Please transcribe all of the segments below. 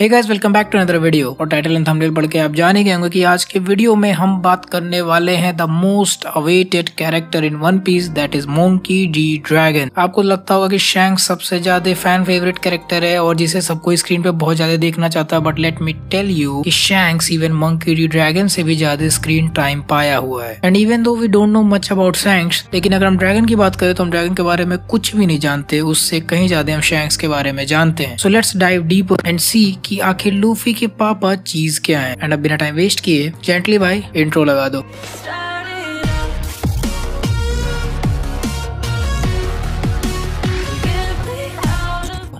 Hey guys welcome back to another video और title and thumbnail पढ़ के आप जाने गए होंगे कि आज के वीडियो में हम बात करने वाले हैं the most awaited character in One Piece that is Monkey D Dragon आपको लगता होगा कि शैंक सबसे ज़्यादा फ़ैन फेवरेट कैरेक्टर है और जिसे सबको स्क्रीन पे बहुत ज़्यादा देखना चाहता है but let me tell you कि Shanks even Monkey D Dragon से भी ज़्यादा स्क्रीन टाइम पाया हुआ है. And even though we don't know much about Shanks लेकिन अगर हम ड्रैगन की बात करें तो हम ड्रैगन के बारे में कुछ भी नहीं जानते, उससे कहीं ज़्यादा हम शैंक्स के बारे में जानते हैं. So let's dive deep and see कि आखिर लूफी के पापा चीज़ क्या है? एंड अब बिना टाइम वेस्ट किए जेंटली भाई इंट्रो लगा दो।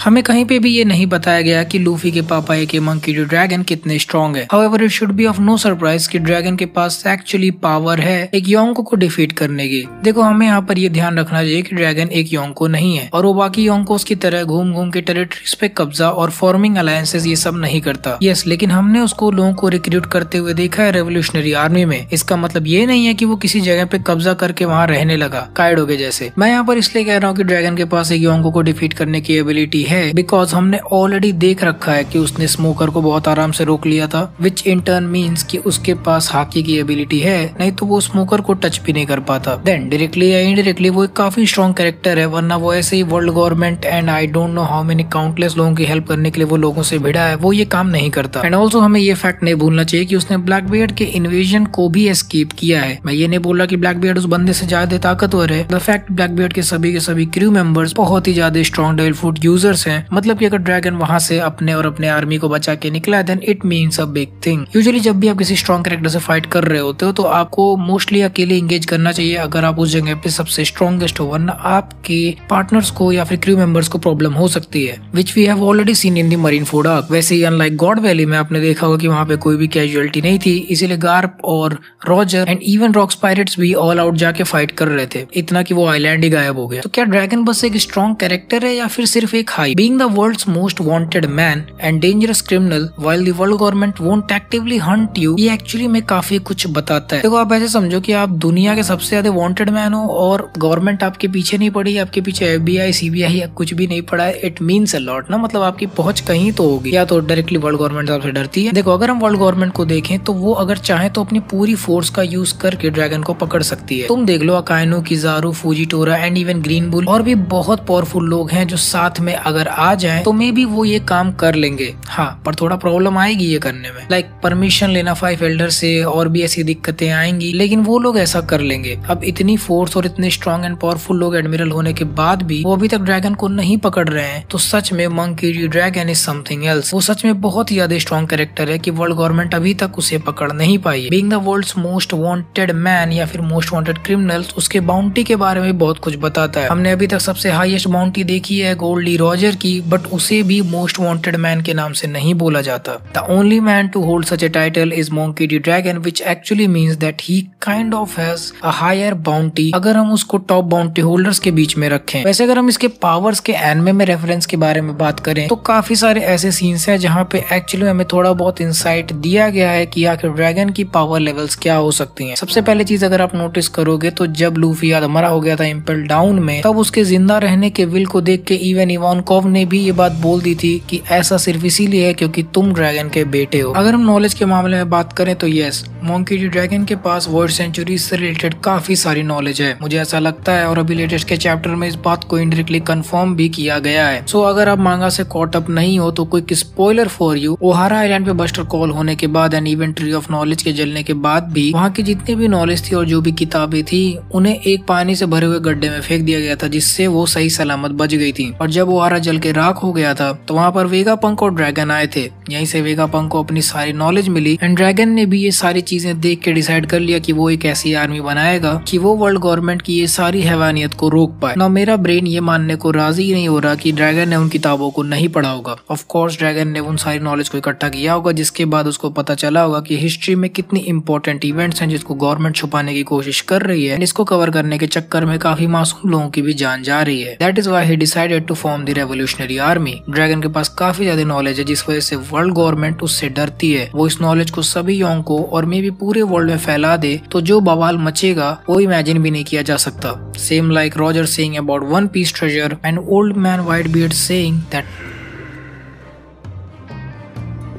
हमें कहीं पे भी ये नहीं बताया गया कि लूफी के पापा एक मंकी डी ड्रैगन कितने स्ट्रॉन्ग है। However it should be of no surprise कि ड्रैगन के पास एक्चुअली पावर है एक योंको को डिफीट करने की। देखो, हमें यहाँ पर ये ध्यान रखना चाहिए कि ड्रैगन एक योंको नहीं है और वो बाकी योंकोस की तरह घूम घूम के टेरिटरीज पे कब्जा और फॉर्मिंग अलायसेज ये सब नहीं करता। यस लेकिन हमने उसको लोगों को रिक्रूट करते हुए देखा है रेवोल्यूशनरी आर्मी में। इसका मतलब ये नहीं है की वो किसी जगह पे कब्जा करके वहाँ रहने लगा काइडो के जैसे। मैं यहाँ पर इसलिए कह रहा हूँ की ड्रैगन के पास एक योंको को डिफीट करने की एबिलिटी है है बिकॉज़ हमने ऑलरेडी देख रखा है कि उसने स्मोकर को बहुत आराम से रोक लिया था विच इन टर्न मीन्स की उसके पास हाकी की एबिलिटी है, नहीं तो वो स्मोकर को टच भी नहीं कर पाता। देन डायरेक्टली या इनडायरेक्टली वो एक काफ़ी स्ट्रॉन्ग कैरेक्टर है, वरना वो ऐसे ही world government and I don't know how many countless लोगों की हेल्प करने के लिए वो लोगों से भिड़ा है, वो ये काम नहीं करता। एंड ऑल्सो हमें ये फैक्ट नहीं भूलना चाहिए कि उसने ब्लैक बियर्ड के इन्वेजन को भी एस्केप किया है। मैं ये नहीं बोल रहा कि ब्लैक बियर्ड उस बंदे से ज़्यादा ताकतवर है। द फैक्ट ब्लैक बियर्ड के सभी के सभी क्रू मेंबर्स बहुत ही ज़्यादा स्ट्रॉन्ग डेल फ़ूड यूज़र्स हैं। मतलब कि अगर ड्रैगन वहाँ से अपने और अपने आर्मी को बचा के निकला then it means a big thing usually जब भी आप किसी स्ट्रॉन्ग कैरेक्टर से फाइट कर रहे होते हो तो आपको मोस्टली अकेले इंगेज करना चाहिए अगर आप उस जगह पे सबसे स्ट्रॉन्गेस्ट हो, वरना आपके पार्टनर्स को या फिर क्रू मेंबर्स को प्रॉब्लम हो सकती है which we have already seen in the Marineford वैसे ही अनलाइक गॉड वैली में आपने देखा होगा कि वहाँ पे कोई भी कैजुअलिटी नहीं थी, इसीलिए गार्प और Roger and even Rocks Pirates भी ऑल आउट जाके फाइट कर रहे थे, इतना कि वो आइलैंड ही गायब हो गया। तो क्या ड्रैगन बस एक स्ट्रॉन्ग कैरेक्टर है या फिर सिर्फ़ एक high being the world's most wanted man and dangerous criminal while the world government won't actively hunt you ये एक्चुअली में काफ़ी कुछ बताता है। देखो, आप ऐसे समझो कि आप दुनिया के सबसे ज़्यादा वांटेड मैन हो और गवर्नमेंट आपके पीछे नहीं पड़ी, आपके पीछे एफ़ बी आई कुछ भी नहीं पड़ा है इट मीन्स अ लॉट ना? मतलब आपकी पहुँच कहीं तो होगी। या तो डायरेक्टली वर्ल्ड गवर्नमेंट आपसे डरती है। देखो, अगर हम वर्ल्ड गवर्नमेंट को देखें तो वो अगर चाहे तो अपनी पूरी फोर्स का यूज़ करके ड्रैगन को पकड़ सकती है। तुम देख लो Akainu Kizaru Fujitora and even Green Bull और भी बहुत पावरफुल लोग हैं जो साथ में अगर आ जाए तो मे भी वो ये काम कर लेंगे। हाँ पर थोड़ा प्रॉब्लम आएगी ये करने में। लाइक like, परमिशन लेना फाइव एल्डर से और भी ऐसी दिक्कतें आएँगी। लेकिन वो लोग ऐसा कर लेंगे। अब इतनी फोर्स और इतने स्ट्रॉन्ग एंड पावरफुल लोग एडमिरल होने के बाद भी वो अभी तक ड्रैगन को नहीं पकड़ रहे हैं। तो सच में Monkey Dragon is something else वो सच में बहुत ही ज़्यादा स्ट्रॉन्ग कैरेक्टर है की वर्ल्ड गवर्नमेंट अभी तक उसे पकड़ नहीं पाई being the world's most wanted man या फिर मोस्ट वॉन्टेड क्रिमिनल्स उसके बाउंटी के बारे में बहुत कुछ बताता है। हमने अभी तक सबसे हाईएस्ट बाउंटी देखी है गोल्डी रॉजर की बट उसे भी मोस्ट वांटेड मैन के नाम से नहीं बोला जाता। The only man to hold such a title is Monkey D Dragon which actually means that he kind of has a higher bounty अगर हम उसको टॉप बाउंटी होल्डर्स के बीच में रखें। वैसे अगर हम इसके पावर्स के एनमे में रेफरेंस के बारे में बात करें तो काफ़ी सारे ऐसे सीन्स हैं जहाँ पे एक्चुअली हमें थोड़ा बहुत इंसाइट दिया गया है कि आखिर ड्रैगन की पावर लेवल्स क्या हो सकती हैं। सबसे पहले चीज़ अगर आप नोटिस करोगे तो जब लूफी याद मरा हो गया था इम्पल डाउन में, तब उसके ज़िंदा रहने के विल को देख के इवन इवान कॉव ने भी ये बात बोल दी थी कि ऐसा सिर्फ़ इसीलिए है क्योंकि तुम ड्रैगन के बेटे हो। अगर हम नॉलेज के मामले में बात करें तो यस मोंकी डी ड्रैगन के पास वर्ल्ड सेंचुरी से रिलेटेड काफ़ी सारी नॉलेज है। मुझे ऐसा लगता है और अभी लेटेस्ट के चैप्टर में इस बात को इंडायरेक्टली कंफर्म भी किया गया है। सो अगर आप मांगा से कॉट अप नहीं हो तो कोई spoiler for you Ohara island पे बस्टर कॉल होने के बाद and even tree of knowledge के जलने के बाद भी, वहाँ की जितनी भी नॉलेज थी और जो भी किताबें थी, उन्हें एक पानी से भरे हुए गड्ढे में फेंक दिया गया था, जिससे वो सही सलामत बच गई थी। और जब ओहारा जल के राख हो गया था तो वहाँ पर वेगा पंक और ड्रैगन आए थे। यहीं से वेगा पंक को अपनी सारी नॉलेज मिली एंड ड्रैगन ने भी ये सारी चीज़ें देख के डिसाइड कर लिया कि वो एक ऐसी आर्मी बनाएगा कि वो वर्ल्ड गवर्नमेंट की ये सारी हैवानियत को रोक पाए। ना मेरा ब्रेन ये मानने को राज़ी नहीं हो रहा कि ड्रैगन ने उन किताबों को नहीं पढ़ा होगा। ऑफकोर्स ड्रैगन ने उन सारी नॉलेज को इकट्ठा किया होगा, जिसके बाद उसको पता चला होगा कि हिस्ट्री में कितनी इंपॉर्टेंट इवेंट्स हैं जिसको गवर्नमेंट छुपाने की कोशिश कर रही है। इसको कवर करने के चक्कर में काफ़ी मासूम लोगों की भी जान जा रही है। That is why he decided to form the revolutionary army dragon के पास काफी ज्यादा नॉलेज है जिस वजह से वर्ल्ड गवर्नमेंट उससे डरती है वो इस नॉलेज को सभी योंग को और मे भी पूरे वर्ल्ड में फैला दे तो जो बवाल मचेगा वो इमेजिन भी नहीं किया जा सकता same like Roger saying about One Piece treasure and old man white beard saying that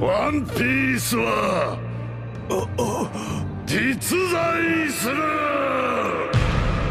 ワンピースは実在する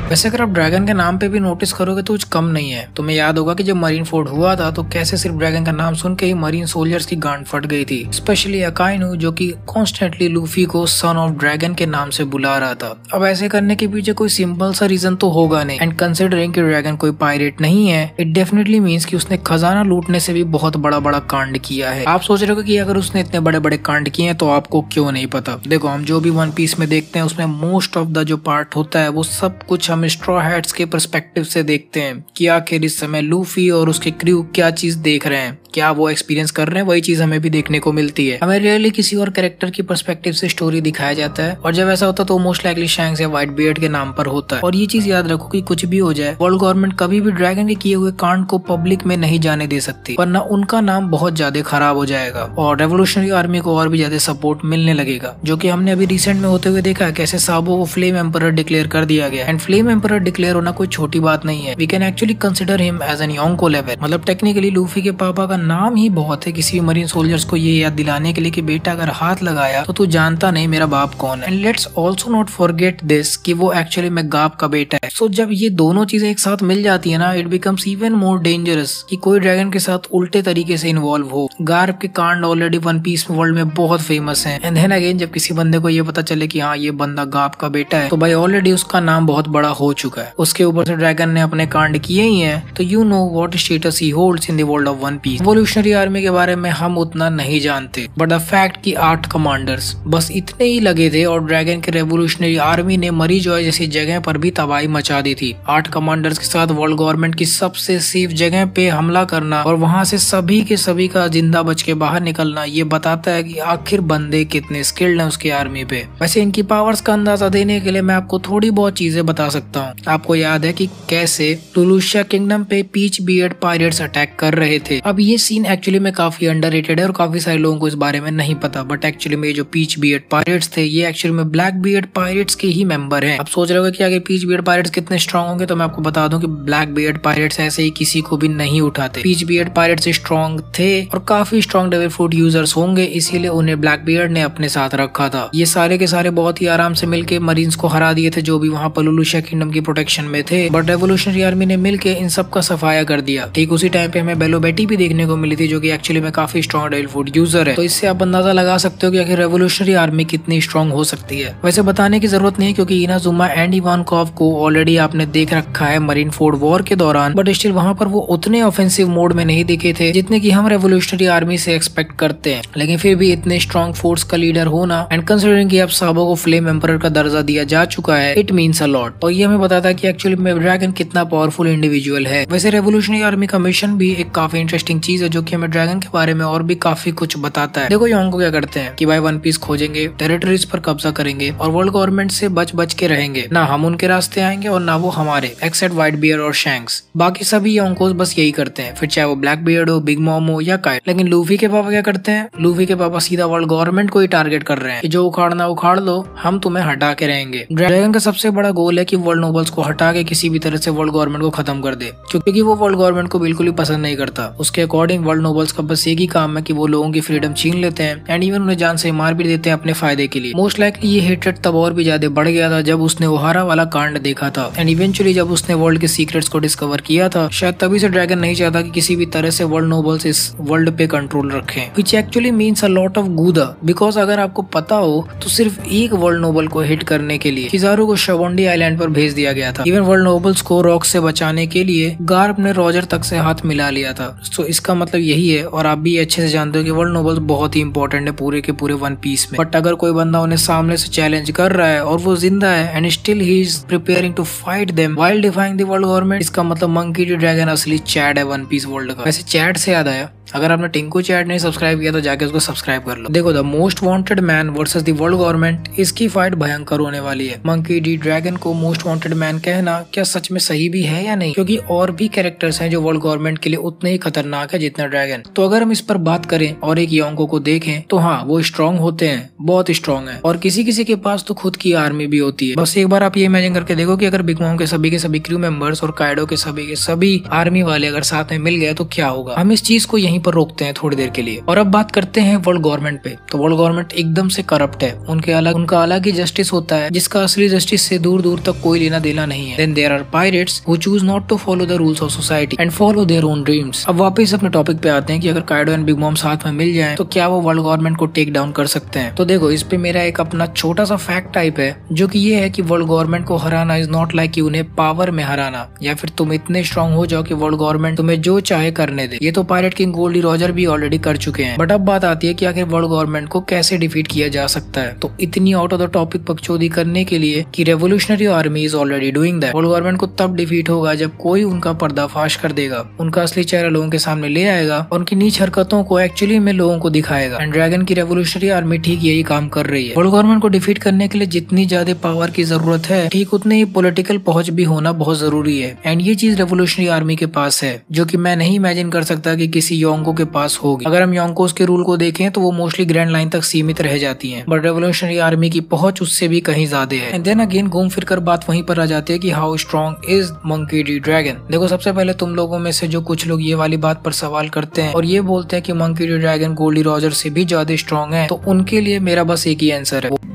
वैसे अगर आप ड्रैगन के नाम पे भी नोटिस करोगे तो कुछ कम नहीं है। तुम्हें याद होगा कि जब मरीन फोर्ट हुआ था तो कैसे सिर्फ़ ड्रैगन का नाम सुन के ही मरीन सोल्जर्स की गांड फट गई थी। स्पेशली अकाइनू जो कि कॉन्स्टेंटली लूफी को सन ऑफ़ ड्रैगन के नाम से बुला रहा था। अब ऐसे करने के पीछे कोई सिंपल सा रीजन तो होगा नहीं। एंड कंसिडरिंग कि ड्रैगन कोई पायरेट नहीं है इट डेफिनेटली मीन्स कि उसने खजाना लूटने से भी बहुत बड़ा बड़ा कांड किया है। आप सोच रहे हो कि अगर उसने इतने बड़े बड़े कांड किए हैं तो आपको क्यों नहीं पता? देखो, हम जो भी वन पीस में देखते हैं, उसमें मोस्ट ऑफ़ द जो पार्ट होता है, वो सब कुछ हम स्ट्रॉ हेड्स के परस्पेक्टिव से देखते हैं कि आखिर इस समय लूफी और उसके क्रू क्या चीज़ देख रहे हैं। क्या वो एक्सपीरियंस कर रहे हैं, वही चीज़ हमें भी देखने को मिलती है। हमें रियली किसी और कैरेक्टर की परस्पेक्टिव से स्टोरी दिखाया जाता है। और जब ऐसा होता है तो मोस्ट लाइकली शैंक्स या व्हाइट बियर्ड के नाम पर होता है। और ये चीज़ याद रखो कि कुछ भी हो जाए वर्ल्ड गवर्नमेंट कभी भी ड्रैगन के किए हुए कांड को पब्लिक में नहीं जाने दे सकती। वरना उनका नाम बहुत ज़्यादा खराब हो जाएगा। और रेवोल्यूशनरी आर्मी को और भी ज़्यादा सपोर्ट मिलने लगेगा। जो की हमने अभी रिसेंट में होते हुए देखा कैसे साबो को फ्लेम एम्पर डिक्लेयर कर दिया गया एंड फ्लेम एम्पर डिक्लेयर होना कोई छोटी बात नहीं है। We can actually consider him as an Yonko level मतलब टेक्निकली लूफी के पापा का नाम ही बहुत है किसी भी मरीन सोल्जर्स को ये याद दिलाने के लिए कि बेटा अगर हाथ लगाया तो तू जानता नहीं मेरा बाप कौन है। And let's also not forget this कि वो एक्चुअली में गाप का बेटा है। सो so, जब ये दोनों चीज़ें एक साथ मिल जाती है ना it becomes even more dangerous कि कोई ड्रैगन के साथ उल्टे तरीके से इन्वॉल्व हो। गार्प के कांड ऑलरेडी वन पीस वर्ल्ड में बहुत फ़ेमस है। एंड देन अगेन जब किसी बंदे को ये पता चले कि हाँ ये बंदा गाप का बेटा है तो भाई ऑलरेडी उसका नाम बहुत बड़ा हो चुका है। उसके ऊपर से ड्रैगन ने अपने कांड किए ही है तो you know what status he holds in the world of One Piece revolutionary army के बारे में हम उतना नहीं जानते बट द फैक्ट की आठ कमांडर्स बस इतने ही लगे थे और ड्रैगन के रेवोल्यूशनरी आर्मी ने मरी जॉय जैसी जगह पर भी तबाही मचा दी थी। आठ कमांडर्स के साथ वर्ल्ड गवर्नमेंट की सबसे सेफ़ जगह पे हमला करना और वहाँ से सभी के सभी का ज़िंदा बच के बाहर निकलना, ये बताता है कि आखिर बंदे कितने स्किल्ड हैं उसकी आर्मी पे। वैसे इनकी पावर्स का अंदाज़ा देने के लिए मैं आपको थोड़ी बहुत चीज़ें बता सकता हूँ। आपको याद है कि कैसे लुलुशिया किंगडम पे पीच बियर्ड पायरेट्स अटैक कर रहे थे। अब ये सीन एक्चुअली में काफ़ी अंडर है और काफ़ी सारे लोगों को इस बारे में नहीं पता बट एक्चुअली में जो पीच बियर्ड पायरेट्स थे, ये एक्चुअली में ब्लैक बियर्ड पायरेट्स के ही मेंबर हैं। आप सोच रहे हो कि आगे पीच बियर्ड पायरेट्स कितने स्ट्रॉन्ग होंगे तो मैं आपको बता दूँ कि ब्लैक बियर्ड पायरेट्स ऐसे ही किसी को भी नहीं उठाते। पीच बियर्ड पायरेट्स स्ट्रॉन्ग थे और काफ़ी स्ट्रॉन्ग डेविल फ्रूट यूज़र्स होंगे, इसीलिए उन्हें ब्लैक बियर्ड ने अपने साथ रखा था। ये सारे के सारे बहुत ही आराम से मिलकर मरीन्स को हरा दिए थे, जो भी वहाँ पलुलुशिया किंगडम की प्रोटेक्शन में थे बट रेवोल्यूशनरी आर्मी ने मिलकर इन सब का सफाया कर दिया। ठीक उसी टाइम पे हमें बेलो बेटी भी देखने को मिली थी, जो कि एक्चुअली में काफ़ी स्ट्रॉन्ग डेविल फ़ूड यूज़र है। तो इससे आप अंदाज़ा लगा सकते हो कि आखिर रेवोल्यूशनरी आर्मी कितनी स्ट्रॉन्ग हो सकती है। वैसे बताने की ज़रूरत नहीं, क्योंकि इना जुमा एंड इवान को ऑलरेडी आपने देख रखा है मरीन फोर्ड वॉर के दौरान बट स्टिल वहाँ पर वो उतने ऑफेंसिव मोड में नहीं दिखे थे, जितने की हम रेवोल्यूशनरी आर्मी से एक्सपेक्ट करते हैं। लेकिन फिर भी इतने स्ट्रॉन्ग फोर्स का लीडर होना एंड कंसिडरिंग की अब साबो को फ्लेम एम्पर का दर्जा दिया जा चुका है इट मीन्स अ लॉट और ये हमें बताता है कि एक्चुअली में ड्रैगन कितना पावरफुल इंडिविजुअल है। वैसे रेवोल्यूशनरी आर्मी का मिशन भी एक काफ़ी इंटरेस्टिंग चीज़ है जो कि हमें ड्रैगन के बारे में और भी काफ़ी कुछ बताता है। देखो योंग को क्या करते हैं कि भाई वन पीस खोजेंगे टेरिटरीज पर कब्जा करेंगे और वर्ल्ड गवर्नमेंट से बच बच के रहेंगे। ना हम उनके रास्ते आएँगे और ना वो हमारे एक्सेप्ट व्हाइट बियर और शैंक्स बाकी सभी योंकोस बस यही करते हैं। फिर चाहे वो ब्लैक बियर्ड हो बिग मॉम हो या काय लेकिन लूफी के पापा क्या करते हैं? लूफी के पापा सीधा वर्ल्ड गवर्नमेंट को ही टारगेट कर रहे हैं कि जो उखाड़ना उखाड़ लो, हम तुम्हें हटा के रहेंगे। ड्रैगन का सबसे बड़ा गोल है कि वर्ल्ड नोबल्स को हटा के किसी भी तरह से वर्ल्ड गवर्नमेंट को खत्म कर दे। क्योंकि वो वर्ल्ड गवर्नमेंट को बिल्कुल ही पसंद नहीं करता। उसके अकॉर्डिंग वर्ल्ड नोबल्स का बस एक ही काम है कि वो लोगों की फ्रीडम छीन लेते हैं एंड इवन उन्हें जान से मार भी देते हैं अपने फ़ायदे के लिए। मोस्ट लाइकली ये हेटेड तब और भी ज़्यादा बढ़ गया था जब उसने ओहारा वाला कांड देखा था। एंड इवेंचुअली जब उसने वर्ल्ड के सीक्रेट्स को डिस्कवर किया था, शायद तभी से ड्रैगन नहीं चाहता कि किसी भी तरह से वर्ल्ड नोबल्स इस वर्ल्ड पे कंट्रोल रखें। Which actually means a lot of गूदा बिकॉज़ अगर आपको पता हो तो सिर्फ़ एक वर्ल्ड नोबल को हिट करने के लिए किजारू को शवोंडी आइलैंड पर भेज दिया गया था। इवन वर्ल्ड नोबल्स को रॉक से बचाने के लिए गार्प ने रॉजर तक से हाथ मिला लिया था। तो इसका मतलब यही है, और आप भी अच्छे से जानते हो कि वर्ल्ड नोबल्स बहुत ही इंपॉर्टेंट है पूरे के पूरे वन पीस में। बट अगर कोई बंदा उन्हें सामने से चैलेंज कर रहा है, और वो ज़िंदा है and still he is preparing to fight them while defying the world government इसका मतलब मंकी ड्रैगन असली चैट है वन पीस वर्ल्ड का। वैसे चैट से याद आया अगर आपने टिंकू चैट नहीं सब्सक्राइब किया तो जाके उसको सब्सक्राइब कर लो। देखो the most wanted man versus the world government इसकी फाइट भयंकर होने वाली है। मंकी डी ड्रैगन को मोस्ट वांटेड मैन कहना क्या सच में सही भी है या नहीं? क्योंकि और भी कैरेक्टर्स हैं जो वर्ल्ड गवर्नमेंट के लिए उतने ही खतरनाक है जितना ड्रैगन तो अगर हम इस पर बात करें और एक योंगो को देखें तो हाँ वो स्ट्रॉन्ग होते हैं, बहुत स्ट्रॉन्ग है। और किसी किसी के पास तो खुद की आर्मी भी होती है। बस एक बार आप ये इमेजिन करके देखो कि अगर बिग मॉम के सभी के सभी क्रू मेंबर्स और काइडो के सभी के सभी आर्मी वाले अगर साथ में मिल गए तो क्या होगा? हम इस चीज़ को यही वहीं पर रोकते हैं थोड़ी देर के लिए। और अब बात करते हैं वर्ल्ड गवर्नमेंट पे। तो वर्ल्ड गवर्नमेंट एकदम से करप्ट है। उनके अलग उनका अलग ही जस्टिस होता है, जिसका असली जस्टिस से दूर दूर तक कोई लेना देना नहीं है। Then there are pirates who choose not to follow the rules of society and follow their own dreams अब वापस अपने टॉपिक पे आते हैं कि अगर काइडो एंड बिग मॉम साथ में मिल जाए तो क्या वो वर्ल्ड गवर्नमेंट को टेक डाउन कर सकते हैं? तो देखो, इस पे मेरा एक अपना छोटा सा फैक्ट टाइप है, जो कि ये है कि वर्ल्ड गवर्नमेंट को हराना इज़ नॉट लाइक उन्हें पावर में हराना। या फिर तुम इतने स्ट्रांग हो जाओ कि वर्ल्ड गवर्नमेंट तुम्हें जो चाहे करने दे। ये तो pirate king Gol D Roger भी ऑलरेडी कर चुके हैं। बट अब बात आती है कि आखिर वर्ल्ड गवर्नमेंट को कैसे डिफीट किया जा सकता है? तो इतनी आउट ऑफ़ द टॉपिक पक्षोदी करने के लिए कि revolutionary army is already doing that world government को तब डिफीट होगा जब कोई उनका पर्दाफाश कर देगा। उनका असली चेहरा लोगों के सामने ले आएगा और उनकी नीच हरकतों को एक्चुअली में लोगों को दिखाएगा। एंड ड्रैगन की रेवोल्यूशनरी आर्मी ठीक यही काम कर रही है। वर्ल्ड गवर्नमेंट को डिफीट करने के लिए जितनी ज़्यादा पावर की ज़रूरत है, ठीक उतनी ही पोलिटिकल पहुँच भी होना बहुत ज़रूरी है। एंड ये चीज़ रेवोल्यूशनरी आर्मी के पास है, जो कि मैं नहीं इमेजिन कर सकता कि किसी योंगो के पास होगी। अगर हम योंगोस के रूल को देखें तो वो मोस्टली ग्रैंड लाइन तक सीमित रह जाती है। बट रेवोल्यूशनरी आर्मी की पहुँच उससे भी कहीं ज़्यादा है। देन अगेन घूम फिर कर बात वहीं पर आ जाती है कि how strong is Monkey D Dragon देखो, सबसे पहले तुम लोगों में से जो कुछ लोग ये वाली बात पर सवाल करते हैं, और ये बोलते हैं कि Monkey D Dragon Gol D Roger से भी ज़्यादा स्ट्रॉन्ग है तो उनके लिए मेरा बस एक ही आंसर है।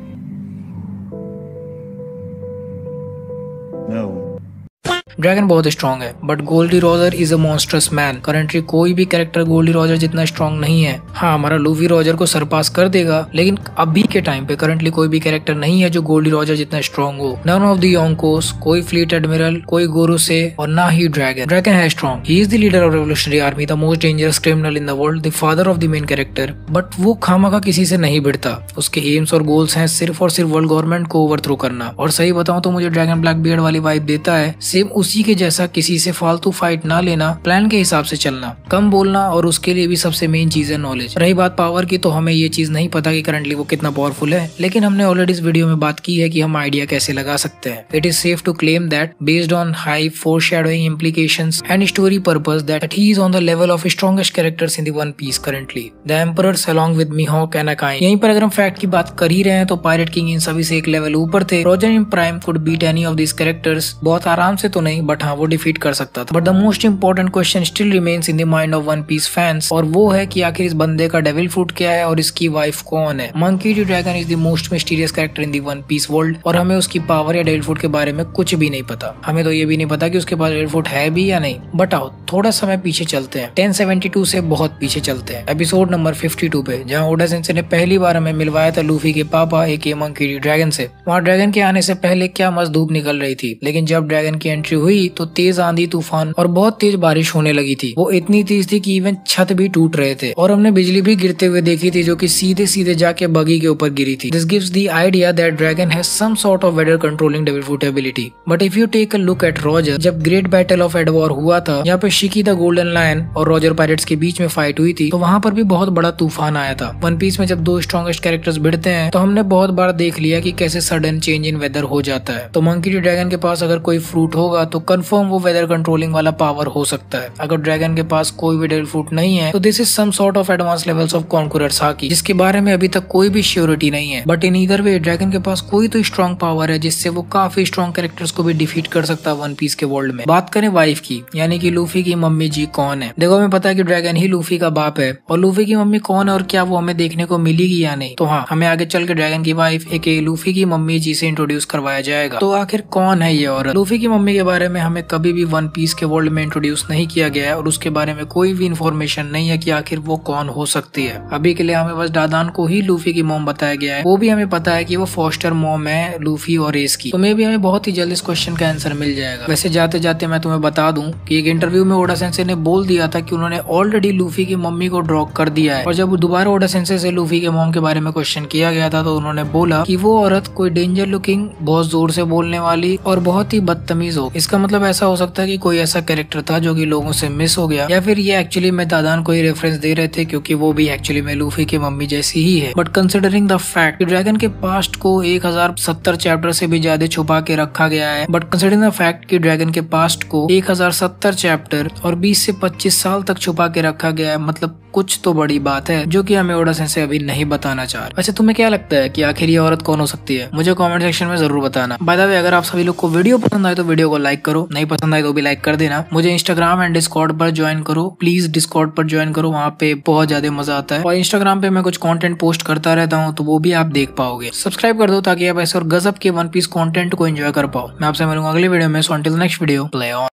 ड्रैगन बहुत स्ट्रॉन्ग है but Gol D Roger is a monstrous man currently कोई भी कैरेक्टर गोल्डी रॉजर जितना स्ट्रॉन्ग नहीं है। हाँ हमारा लूवी रॉजर को सरपास कर देगा, लेकिन अभी के टाइम पे करंटली कोई भी कैरेक्टर नहीं है जो गोल्डी रॉजर जितना स्ट्रॉन्ग हो। नन ऑफ़ द कोई फ्लीट एडमिरल कोई गोरू से, और ना ही ड्रैगन ड्रैगन है strong he is the leader of revolutionary army the most dangerous criminal in the world the father of the main character but वो खामा का किसी से नहीं भिड़ता। उसके एम्स और गोल्स हैं सिर्फ़ और सिर्फ़ वर्ल्ड गवर्नमेंट को ओवरथ्रो करना। और सही बताऊँ तो मुझे ड्रैगन ब्लैक बियर्ड वाली वाइब देता है। सेम उसी के जैसा किसी से फालतू फाइट ना लेना प्लान के हिसाब से चलना, कम बोलना और उसके लिए भी सबसे मेन चीज़ है नॉलेज रही बात पावर की तो हमें ये चीज़ नहीं पता कि करंटली वो कितना पावरफुल है, लेकिन हमने ऑलरेडी इस वीडियो में बात की है कि हम आइडिया कैसे लगा सकते हैं। It is safe to claim that based on high foreshadowing implication and story purpose that he is on the level of strongest characters in One Piece currently the emperor along with Mihawk and Akai यहीं पर अगर हम fact की बात कर ही रहे हैं तो पायरेट किंग इन सभी से एक लेवल ऊपर थे। Roger in prime could beat any of this characters बहुत आराम से तो नहीं बट हाँ वो डिफीट कर सकता था। But the most important question still remains in the mind of One Piece fans और वो है कि आखिर इस बंदे का डेविल फ्रूट क्या है और इसकी वाइफ कौन है? Monkey D Dragon is the most mysterious character in the One Piece world और हमें उसकी पावर या डेविल फ्रूट के बारे में कुछ भी नहीं पता। हमें तो ये भी नहीं पता कि उसके पास डेविल फ्रूट है भी या नहीं। बट आओ, थोड़ा समय पीछे चलते हैं। 1072 से बहुत पीछे चलते हैं। एपिसोड नंबर 52 पे, जहाँ ओडा सेंसे ने पहली बार हमें मिलवाया था लूफी के पापा एक मंकी ड्रैगन से। वहाँ ड्रैगन के आने से पहले क्या मस्त धूप निकल रही थी? लेकिन जब ड्रैगन की एंट्री हुई तो तेज आंधी तूफ़ान और बहुत तेज बारिश होने लगी थी। वो इतनी तेज थी कि इवन छत भी टूट रहे थे। और हमने बिजली भी गिरते हुए देखी थी जो कि सीधे सीधे जाके बगी के ऊपर गिरी थी। This gives the idea that Dragon has some sort of weather controlling devil but if you take a look at Roger जब great battle of Edd War हुआ था, यहाँ पे शिकी द गोल्डन लायन और रॉजर पायरेट्स के बीच में fight हुई थी तो वहाँ पर भी बहुत बड़ा तूफ़ान आया था। वन पीस में जब दो स्ट्रॉन्गेस्ट कैरेक्टर्स भिड़ते हैं तो हमने बहुत बार देख लिया कि कैसे सडन चेंज इन वेदर हो जाता है। तो मंकी ड्रैगन के पास अगर कोई फ्रूट होगा तो कंफर्म वो वेदर कंट्रोलिंग वाला पावर हो सकता है। अगर ड्रैगन के पास कोई भी डेविल फ्रूट नहीं है तो this is some sort of advance levels of conqueror haki जिसके बारे में अभी तक कोई भी श्योरिटी नहीं है। बट इन इधर वे ड्रैगन के पास कोई तो स्ट्रॉन्ग पावर है, जिससे वो काफ़ी स्ट्रॉन्ग कैरेक्टर्स को भी डिफीट कर सकता है वन पीस के वर्ल्ड में। बात करें वाइफ की, यानी कि लूफी की मम्मी जी कौन है? देखो, हमें पता है कि ड्रैगन ही लूफी का बाप है। और लूफी की मम्मी कौन है और क्या वो हमें देखने को मिलेगी या नहीं? तो हाँ हमें आगे चल के ड्रैगन की वाइफ एक लूफी की मम्मी जी से इंट्रोड्यूस करवाया जाएगा। तो आखिर कौन है ये औरत? लूफी की मम्मी के बारे में हमें कभी भी वन पीस के वर्ल्ड में इंट्रोड्यूस नहीं किया गया है और उसके बारे में कोई भी इन्फॉर्मेशन नहीं है कि आखिर वो कौन हो सकती है। अभी के लिए हमें बस दादान को ही लूफी की मोम बताया गया है। वो भी हमें पता है की वो फोस्टर मोम है लूफी और एस की। तो मे भी हमें बहुत ही जल्द इस क्वेश्चन का आंसर मिल जाएगा। वैसे जाते जाते मैं तुम्हें बता दूँ कि एक इंटरव्यू में ओडा सेंसे ने बोल दिया था कि उन्होंने ऑलरेडी लूफी की मम्मी को ड्रॉप कर दिया है। और जब दोबारा ओडा सेंसे से लूफी के मोम के बारे में क्वेश्चन किया गया था तो उन्होंने बोला कि वो औरत कोई डेंजर लुकिंग बहुत ज़ोर से बोलने वाली और बहुत ही बदतमीज हो। इसका मतलब ऐसा हो सकता है कि कोई ऐसा कैरेक्टर था जो कि लोगों से मिस हो गया। या फिर ये एक्चुअली में दादान को ही रेफरेंस दे रहे थे क्योंकि वो भी एक्चुअली में लूफी की मम्मी जैसी ही है। But considering the fact Dragon के पास्ट को 1070 चैप्टर से भी ज़्यादा छुपा के रखा गया है बट कंसिडरिंग द फैक्ट कि ड्रैगन के पास्ट को 1070 चैप्टर और 20 से 25 साल तक छुपा के रखा गया है मतलब कुछ तो बड़ी बात है, जो कि हमें ओडा से अभी नहीं बताना चाह रहा। वैसे तुम्हें क्या लगता है कि आखिर ये औरत कौन हो सकती है? मुझे कमेंट सेक्शन में ज़रूर बताना। बाय द वे अगर आप सभी लोग को वीडियो पसंद आए तो वीडियो को लाइक करो। नहीं पसंद आए तो भी लाइक कर देना। मुझे इंस्टाग्राम एंड डिस्कॉर्ड पर ज्वाइन करो। प्लीज़ डिस्कॉर्ड पर ज्वाइन करो, वहाँ पे बहुत ज़्यादा मज़ा आता है। और इंस्टाग्राम पे मैं कुछ कॉन्टेंट पोस्ट करता रहता हूँ तो वो भी आप देख पाओगे। सब्सक्राइब कर दो, ताकि आप ऐसे और गजब के वन पीस कॉन्टेंट को एंजॉय कर पाओ। मैं आपसे मिलूँगा अगले वीडियो में so next video play on